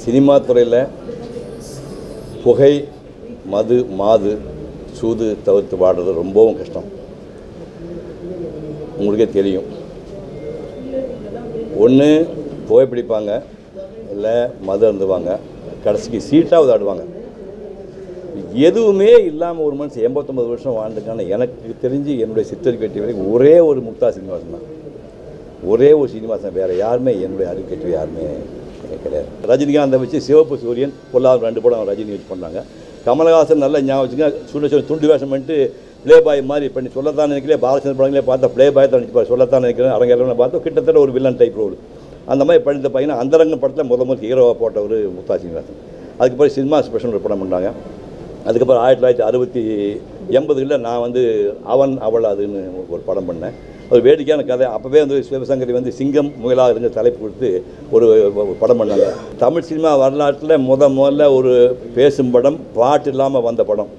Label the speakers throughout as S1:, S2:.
S1: Cinema துறையில் புகை மது மாது சூது தவிர்த்து பாடுறது ரொம்பவும் கஷ்டம். உங்களுக்கே தெரியும். ஒன்று புகைப்பிடிப்பாங்க இல்லை மது அருந்துவாங்க கடைசிக்கு சீட்டாவது ஆடுவாங்க எதுவுமே இல்லாமல் ஒரு மனுஷன் எண்பத்தொம்பது வருஷம் வாழ்ந்துக்கான எனக்கு தெரிஞ்சு என்னுடைய சித்தரி கட்டி வரைக்கும் ஒரே ஒரு முக்தா சீனிவாசன் தான். ஒரே ஒரு சீனிவாசன் வேறு யாருமே என்னுடைய அறிவு கட்டி யாருமே கிடையாது. ரஜினிகாந்தை வச்சு சிவப்பு சூரியன் பொல்லாத ரெண்டு படம் ரஜினி வச்சு பண்ணாங்க. கமலஹாசன் நல்ல ஞாபகம் வச்சுங்க சுட துண்டு வேஷம் பண்ணிட்டு ப்ளே பாய் மாதிரி பண்ணி சொல்லத்தான் நினைக்கல பாலச்சந்திர படங்களே பார்த்தா ப்ளே பாய் தான் நினைச்சு சொல்லத்தான் நினைக்கிறேன் அரங்கேறவனை பார்த்தோம் கிட்டத்தட்ட ஒரு வில்லன் டைப் ரோல் அந்த மாதிரி படித்த பையனை அந்தரங்க படத்தில் முத முதல் ஹீரோவாக போட்ட ஒரு முத்தா சீனிவாசன் அதுக்கப்புறம் சினிமா ஸ்பெஷல் ஒரு படம் பண்ணாங்க. அதுக்கப்புறம் ஆயிரத்தி தொள்ளாயிரத்தி அறுபத்தி எண்பதுகளில் நான் வந்து அவன் அவள் அதுன்னு ஒரு படம் பண்ணேன். ஒரு வேடிக்கையான கதை. அப்போவே வந்து சிவசங்கரி வந்து சிங்கம் முயலாக இருந்த தலைப்பு கொடுத்து ஒரு படம் பண்ணாங்க. தமிழ் சினிமா வரலாற்றில் முத முதல்ல ஒரு பேசும் படம் பாட்டு இல்லாமல் வந்த படம்.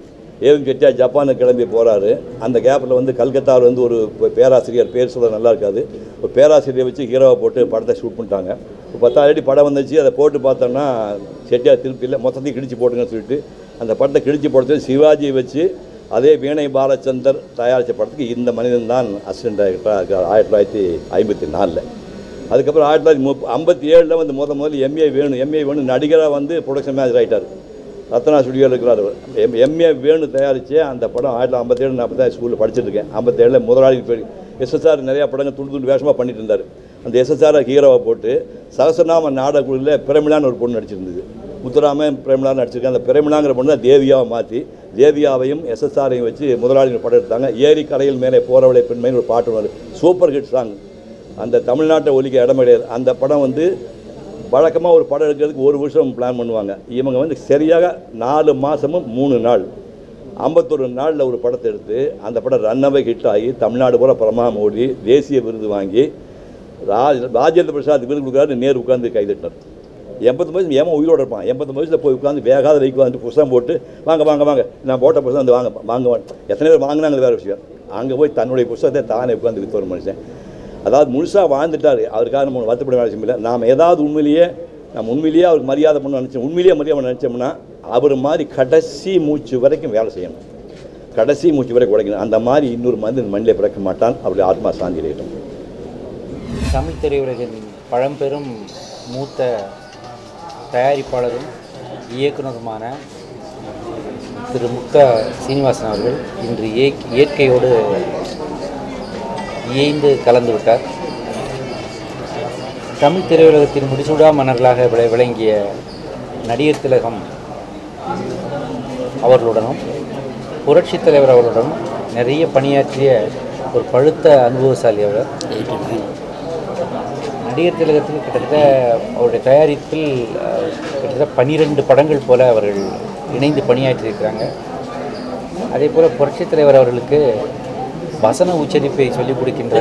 S1: ஏவன் கெட்டியா ஜப்பானுக்கு கிளம்பி போகிறாரு அந்த கேப்பில் வந்து கல்கத்தாவில் வந்து ஒரு பேராசிரியர் பேர் சொல்ல நல்லா இருக்காது. ஒரு பேராசிரியரை வச்சு ஹீரோவை போட்டு படத்தை ஷூட் பண்ணிட்டாங்க. இப்போ பத்தாயிரம் அடி படம் வந்துச்சு. அதை போட்டு பார்த்தோன்னா செட்டியார் திருப்பி இல்லை மொத்தத்தையும் கிழிச்சு போட்டுங்கன்னு சொல்லிட்டு அந்த படத்தை கிழிச்சு போடுறது சிவாஜியை வச்சு அதே வீணை பாலச்சந்தர் தயாரித்த படத்துக்கு இந்த மனிதன் தான் அசிஸ்டன்ட் டைரக்டராக இருக்கார். ஆயிரத்தி தொள்ளாயிரத்தி ஐம்பத்தி நாலில். அதுக்கப்புறம் ஆயிரத்தி தொள்ளாயிரத்தி முப்ப ஐம்பத்தி ஏழில் வந்து முத முதல்ல எம்ஏ வேணும் எம்ஏ வேணு நடிகராக வந்து ப்ரொடக்ஷன் மேனேஜர் ஆகிட்டார் ரத்னா ஸ்டுடியோவில் இருக்கிறார் அவர். எம் எம்ஏ வேணு தயாரித்து அந்த படம் ஆயிரத்தி ஐம்பத்தேழு நாற்பத்தாயிரம் ஸ்கூலில் படிச்சிருக்கேன். ஐம்பத்தேழில் முதலாளி பேர் எஸ்எஸ்ஆர் நிறையா படங்கள் துண்டு துண்டு வேஷமாக பண்ணிட்டு இருந்தார். அந்த எஸ்எஸ்ஆரை ஹீரோவை போட்டு சகசநாம நாடகுழுவில் பிரமிழான்னு ஒரு பொண்ணு நடிச்சிருந்தது. முத்துராமன் பிரேமலான்னு நடிச்சிருக்காங்க. அந்த பிரேமலாங்கிற பொண்ணு தான் தேவியாவை மாற்றி தேவியாவையும் எஸ்எஸ்ஆரையும் வச்சு முதலாளிகள் படம் எடுத்தாங்க. ஏரி கரையில் மேலே போகிறவளை பெண்மைன்னு ஒரு பாட்டு வரும் சூப்பர் ஹிட் சாங். அந்த தமிழ்நாட்டை ஒலிக்க இடம் கிடையாது. அந்த படம் வந்து வழக்கமாக ஒரு படம் எடுக்கிறதுக்கு ஒரு வருஷம் பிளான் பண்ணுவாங்க. இவங்க வந்து சரியாக நாலு மாதமும் மூணு நாள் ஐம்பத்தொரு நாளில் ஒரு படத்தை எடுத்து அந்த படம் ரன்னவை ஹிட் ஆகி தமிழ்நாடு பூரா பிரமாதம் ஓடி தேசிய விருது வாங்கி ராஜ் ராஜேந்திர பிரசாத் விருது கொடுக்குறாரு நேரு உட்காந்து கைதட்டினார். எண்பத்தொம்பது வயசு ஏமா உயிரோட இருப்பான்? எண்பது வயசில் போய் உட்காந்து வேகாத வைக்கு வந்து புஸ்தகம் போட்டு வாங்க வாங்க வாங்க நான் போட்ட புஸ்தகம் வந்து வாங்க வாங்க எத்தனை பேர் வாங்கினாங்க வேறு விஷயம். அங்கே போய் தன்னுடைய புஸ்தகத்தை தானே உட்காந்து வித்து ஒரு மனுஷன். அதாவது முழுசாக வாழ்ந்துட்டார். அவருக்காக நம்ம வருத்தப்பட வேலை இல்லை. நாம் ஏதாவது உண்மையிலேயே நம்ம உண்மையிலேயே அவருக்கு மரியாதை பண்ண நினச்சோம் உண்மையிலேயே மரியாதை பண்ண நினச்சோம்னா அவர் மாதிரி கடைசி மூச்சு வரைக்கும் வேலை செய்யணும். கடைசி மூச்சு வரைக்கும் உடைக்கணும் அந்த மாதிரி இன்னொரு மனிதன் மண்ணிலே பிறக்க மாட்டான். அவருடைய ஆத்மா சாந்தி அடையட்டும்.
S2: தமிழ் திரையுலகின் பழம்பெரும் மூத்த தயாரிப்பாளரும் இயக்குனருமான திரு முக்தா சீனிவாசன் அவர்கள் இன்று இயக் இயற்கையோடு இயைந்து கலந்து விட்டார் தமிழ் திரையுலகத்தின் முடிசூடா மன்னர்களாக விளை விளங்கிய நடிகர் திலகம் அவர்களுடனும் புரட்சித் தலைவர் அவர்களுடனும் நிறைய பணியாற்றிய ஒரு பழுத்த அனுபவசாலி அவர். நடிகர் திலகத்தில் கிட்டத்தட்ட அவருடைய தயாரிப்பில் கிட்டத்தட்ட பன்னிரெண்டு படங்கள் போல அவர்கள் இணைந்து பணியாற்றியிருக்கிறாங்க. அதே போல் புரட்சித் தலைவர் அவர்களுக்கு வசன உச்சரிப்பை சொல்லிக் கொடுக்கின்ற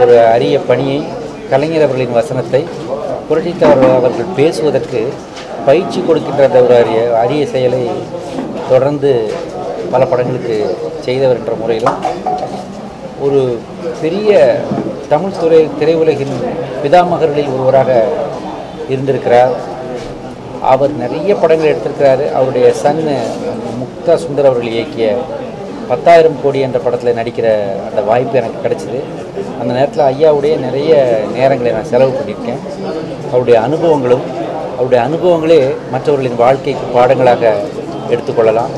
S2: ஒரு அரிய பணியை கலைஞர் அவர்களின் வசனத்தை புரட்சித் தலைவர் அவர்கள் பேசுவதற்கு பயிற்சி கொடுக்கின்ற அந்த ஒரு அரிய அரிய செயலை தொடர்ந்து பல படங்களுக்கு செய்தவர் என்ற முறையிலும் ஒரு பெரிய தமிழ் துறை திரையுலகின் பிதாமகர்களில் ஒருவராக இருந்திருக்கிறார். அவர் நிறைய படங்கள் எடுத்திருக்கிறாரு. அவருடைய சன்னு முக்தா சுந்தர் அவர்கள் இயக்கிய பத்தாயிரம் கோடி என்ற படத்தில் நடிக்கிற அந்த வாய்ப்பு எனக்கு கிடைச்சிது. அந்த நேரத்தில் ஐயாவுடைய நிறைய நேரங்களை நான் செலவு பண்ணியிருக்கேன். அவருடைய அனுபவங்களும் அவருடைய அனுபவங்களே மற்றவர்களின் வாழ்க்கைக்கு பாடங்களாக எடுத்துக்கொள்ளலாம்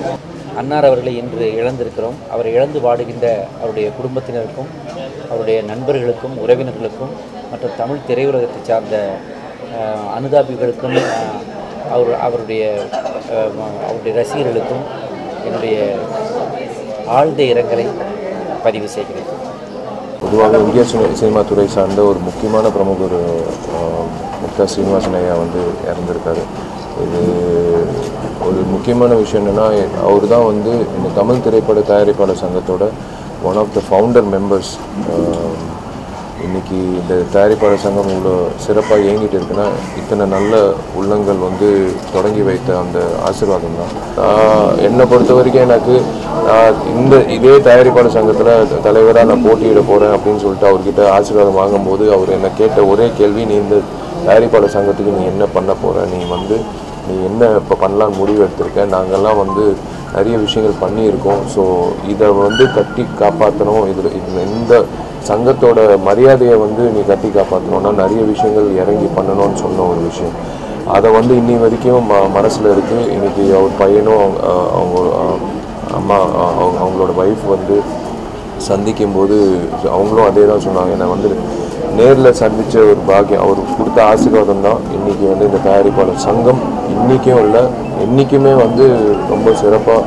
S2: அன்னார் அவர்களை இன்று இழந்திருக்கிறோம். அவரை இழந்து வாடுகின்ற அவருடைய குடும்பத்தினருக்கும் அவருடைய நண்பர்களுக்கும் உறவினர்களுக்கும் மற்றும் தமிழ் திரையுலகத்தை சார்ந்த அனுதாபிகளுக்கும் அவர் அவருடைய அவருடைய ரசிகர்களுக்கும் என்னுடைய ஆழ்ந்த இரங்கலை பதிவு செய்கிறேன்.
S3: பொதுவாக இந்திய சினிமா துறை சார்ந்த ஒரு முக்கியமான பிரமுகர் முக்தா ஸ்ரீனிவாசன் ஐயா வந்து இறந்திருக்காரு. இது ஒரு முக்கியமான விஷயம் என்னென்னா அவர் தான் வந்து இந்த தமிழ் திரைப்பட தயாரிப்பாளர் சங்கத்தோட one of the founder members இன்னைக்கு இந்த தயாரிப்பாளர் சங்கம் இவ்வளோ சிறப்பாக இயங்கிட்டு இருக்குன்னா இத்தனை நல்ல உள்ளங்கள் வந்து தொடங்கி வைத்த அந்த ஆசீர்வாதம் தான். நான் என்னை பொறுத்த வரைக்கும் எனக்கு நான் இந்த இதே தயாரிப்பாளர் சங்கத்தில் தலைவராக நான் போட்டியிட போகிறேன் அப்படின்னு சொல்லிட்டு அவர்கிட்ட ஆசீர்வாதம் வாங்கும்போது அவர் என்னை கேட்ட ஒரே கேள்வி நீ இந்த தயாரிப்பாளர் சங்கத்துக்கு நீ என்ன பண்ண போகிற நீ வந்து நீ என்ன இப்போ பண்ணலான்னு முடிவு எடுத்திருக்க? நாங்கள்லாம் வந்து நிறைய விஷயங்கள் பண்ணியிருக்கோம். ஸோ இதை வந்து கட்டி காப்பாற்றணும் இதில் இதில் இந்த சங்கத்தோட மரியாதையை வந்து நீ கட்டி காப்பாற்றணும்னா நிறைய விஷயங்கள் இறங்கி பண்ணணும்னு சொன்ன ஒரு விஷயம். அதை வந்து இன்னி வரைக்கும் ம மனசில் இருக்குது இன்றைக்கி அவர் பையனும் அவங்க அவங்க அம்மா அவங்க அவங்களோட ஒய்ஃப் வந்து சந்திக்கும் போது அவங்களும் அதே தான் சொன்னாங்க. என்னை வந்து நேரில் சந்தித்த ஒரு பாக்கியம். அவர் கொடுத்த ஆசீர்வாதம் தான் இன்றைக்கி வந்து இந்த தயாரிப்பாளர் சங்கம். இன்றைக்கும் இல்லை. என்றைக்குமே வந்து ரொம்ப சிறப்பாக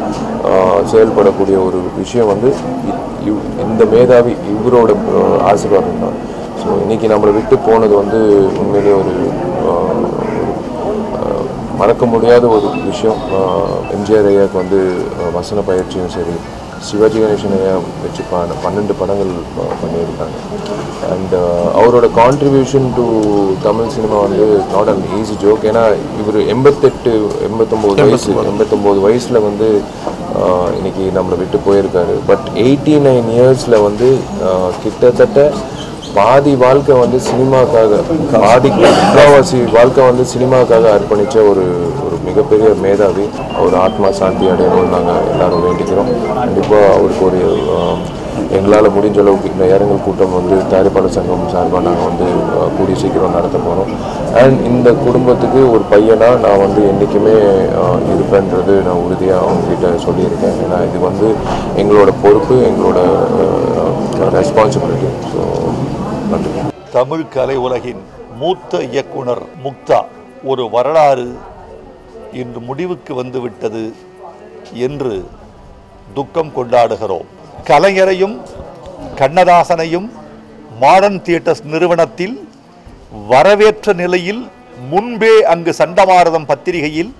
S3: செயல்படக்கூடிய ஒரு விஷயம் வந்து இவ்- இந்த மேதாவி இவரோட ஆசீர்வாதம் தான். ஸோ இன்றைக்கி நம்மளை விட்டு போனது வந்து உண்மையிலேயே ஒரு மறக்க முடியாத ஒரு விஷயம். எம்ஜிஆர் ஐயாவுக்கு வந்து வசன பயிற்சியும் சரி சிவாஜி கணேசன் ஐயா வச்சு பன்னெண்டு படங்கள் பண்ணியிருக்காங்க. அண்ட் அவரோட கான்ட்ரிபியூஷன் டு தமிழ் சினிமா வந்து நாட் அன் ஈஸி ஜோக் ஏன்னா இவர் எண்பத்தெட்டு எண்பத்தொம்போது வயசு எண்பத்தொம்போது. வயசில் வந்து அஹ், இன்னைக்கு நம்மளை விட்டு போயிருக்காரு. பட் எயிட்டி நைன் இயர்ஸில் வந்து அஹ், கிட்டத்தட்ட பாதி வாழ்க்கை வந்து சினிமாக்காக பாதி முக்கால்வாசி வாழ்க்கை வந்து சினிமாக்காக அர்ப்பணித்த ஒரு ஒரு மிகப்பெரிய மேதாவி அவர் ஆத்மா சாந்தி அடையணும்னு நாங்கள் எல்லாரும் வேண்டிக்கிறோம். கண்டிப்பாக அவருக்கு ஒரு எங்களால் முடிஞ்ச அளவுக்கு இந்த இறங்கல் கூட்டம் வந்து தயாரிப்பாளர் சங்கம் சார்பாக நாங்கள் வந்து கூடி கூடிய சீக்கிரம் நடத்த போகிறோம் அண்ட் இந்த குடும்பத்துக்கு ஒரு பையனாக நான் வந்து என்றைக்குமே இருப்பேன்றது நான் உறுதியாக அவங்ககிட்ட சொல்லியிருக்கேன். ஏன்னா இது வந்து எங்களோட பொறுப்பு எங்களோட ரெஸ்பான்சிபிலிட்டி ஸோ
S4: தமிழ் கலை உலகின் மூத்த இயக்குனர் முக்தா. ஒரு வரலாறு இன்று முடிவுக்கு வந்துவிட்டது என்று துக்கம் கொண்டாடுகிறோம். கலைஞரையும் கண்ணதாசனையும் மாடர்ன் தியேட்டர்ஸ் நிறுவனத்தில் வரவேற்ற நிலையில் முன்பே அங்கு சண்டமாரதம் பத்திரிகையில்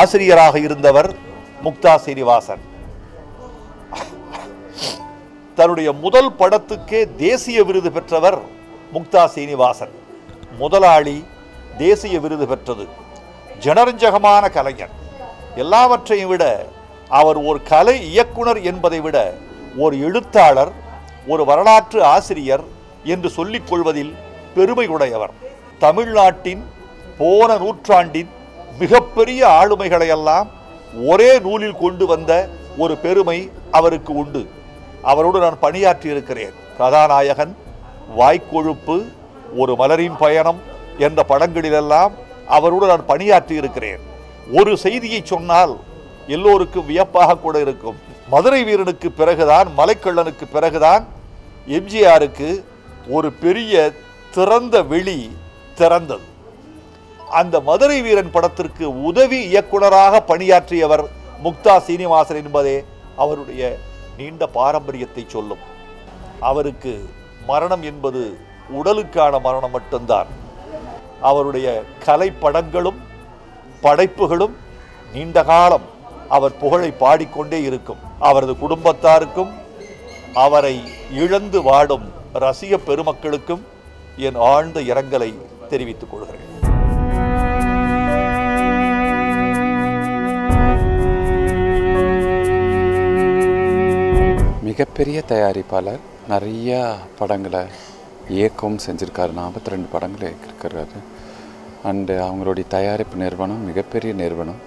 S4: ஆசிரியராக இருந்தவர் முக்தா சீனிவாசன். தன்னுடைய முதல் படத்துக்கே தேசிய விருது பெற்றவர் முக்தா சீனிவாசன் முதலாளி தேசிய விருது பெற்றது ஜனரஞ்சகமான கலைஞர். எல்லாவற்றையும் விட அவர் ஒரு கலை இயக்குனர் என்பதை விட ஒரு எழுத்தாளர் ஒரு வரலாற்று ஆசிரியர் என்று சொல்லிக் கொள்வதில் பெருமை உடையவர். தமிழ்நாட்டின் போன நூற்றாண்டின் மிகப்பெரிய ஆளுமைகளையெல்லாம் ஒரே நூலில் கொண்டு வந்த ஒரு பெருமை அவருக்கு உண்டு. அவரோடு நான் பணியாற்றி இருக்கிறேன் கதாநாயகன் வாய்க்கொழுப்பு ஒரு மலரின் பயணம் என்ற படங்களிலெல்லாம் அவரோடு நான் பணியாற்றி இருக்கிறேன் ஒரு செய்தியை சொன்னால் எல்லோருக்கும் வியப்பாக கூட இருக்கும். மதுரை வீரனுக்கு பிறகுதான் மலைக்கள்ளனுக்கு பிறகுதான் எம்ஜிஆருக்கு ஒரு பெரிய திறந்த வெளி திறந்தது. அந்த மதுரை வீரன் படத்திற்கு உதவி இயக்குனராக பணியாற்றியவர் முக்தா சீனிவாசன் என்பதே அவருடைய நீண்ட பாரம்பரியத்தை சொல்லும். அவருக்கு மரணம் என்பது உடலுக்கான மரணம் மட்டும்தான். அவருடைய கலை படங்களும் படைப்புகளும் நீண்ட காலம் அவர் புகழை பாடிக்கொண்டே இருக்கும். அவரது குடும்பத்தாருக்கும் அவரை இழந்து வாடும் ரசிக பெருமக்களுக்கும் என் ஆழ்ந்த இரங்கலை தெரிவித்துக் கொள்கிறேன்.
S5: மிகப்பெரிய தயாரிப்பாளர் நிறையா படங்களை இயக்கம் செஞ்சுருக்காரு. நாற்பத்தி ரெண்டு படங்களை இயக்கிருக்கிறாரு அண்டு அவங்களுடைய தயாரிப்பு நிறுவனம் மிகப்பெரிய நிறுவனம்.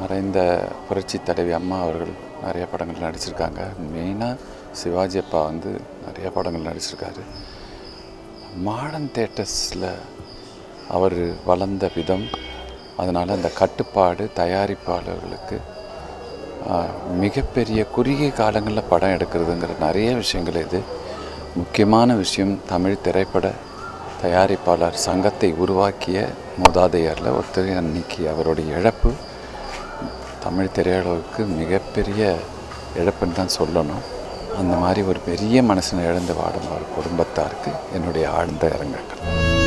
S5: மறைந்த புரட்சி தலைவி அம்மா அவர்கள் நிறைய படங்கள் நடிச்சிருக்காங்க. மெயினாக சிவாஜி அப்பா வந்து நிறைய படங்கள் நடிச்சிருக்காரு. மாடர்ன் தேட்டர்ஸில் அவர் வளர்ந்த விதம் அதனால் அந்த கட்டுப்பாடு தயாரிப்பாளர்களுக்கு மிகப்பெரிய குறுகிய காலங்களில் படம் எடுக்கிறதுங்கிற நிறைய விஷயங்கள் இது. முக்கியமான விஷயம் தமிழ் திரைப்பட தயாரிப்பாளர் சங்கத்தை உருவாக்கிய மூதாதையரில் ஒருத்தர் அன்னைக்கு அவருடைய இழப்பு. தமிழ் திரையுலகுக்கு மிகப்பெரிய இழப்புன்னு தான் சொல்லணும். அந்த மாதிரி ஒரு பெரிய மனசில் இழந்து வாடும் ஒரு குடும்பத்தாருக்கு என்னுடைய ஆழ்ந்த இரங்கல்கள்.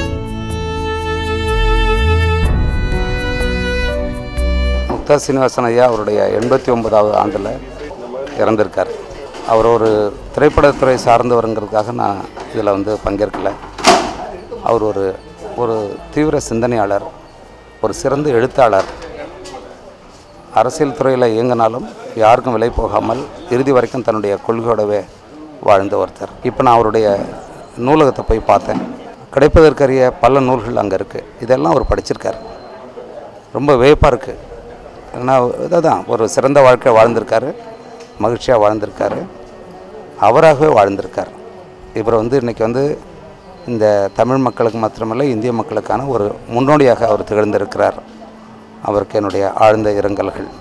S6: முக்தா சீனிவாசன் ஐயா அவருடைய எண்பத்தி ஒன்பதாவது ஆண்டில் இறந்திருக்கார். அவர் ஒரு திரைப்படத்துறை சார்ந்தவருங்கிறதுக்காக நான் இதில் வந்து பங்கேற்கலை. அவர் ஒரு ஒரு தீவிர சிந்தனையாளர் ஒரு சிறந்த எழுத்தாளர். அரசியல் துறையில் இயங்கினாலும் யாருக்கும் விலை போகாமல் இறுதி வரைக்கும் தன்னுடைய கொள்கையோடவே வாழ்ந்த ஒருத்தர். இப்போ நான் அவருடைய நூலகத்தை போய் பார்த்தேன். கிடைப்பதற்கரிய பல நூல்கள் அங்கே இருக்குது இதெல்லாம் அவர் படிச்சிருக்கார். ரொம்ப வேப்பாக இருக்குது ஏன்னா இதுதான் ஒரு சிறந்த வாழ்க்கை வாழ்ந்திருக்காரு. மகிழ்ச்சியாக வாழ்ந்திருக்காரு. அவராகவே வாழ்ந்திருக்கார். இவர் வந்து இன்றைக்கி வந்து இந்த தமிழ் மக்களுக்கு மாத்திரமல்ல இந்திய மக்களுக்கான ஒரு முன்னோடியாக அவர் திகழ்ந்திருக்கிறார். அவருக்கு என்னுடைய ஆழ்ந்த இரங்கல்கள்.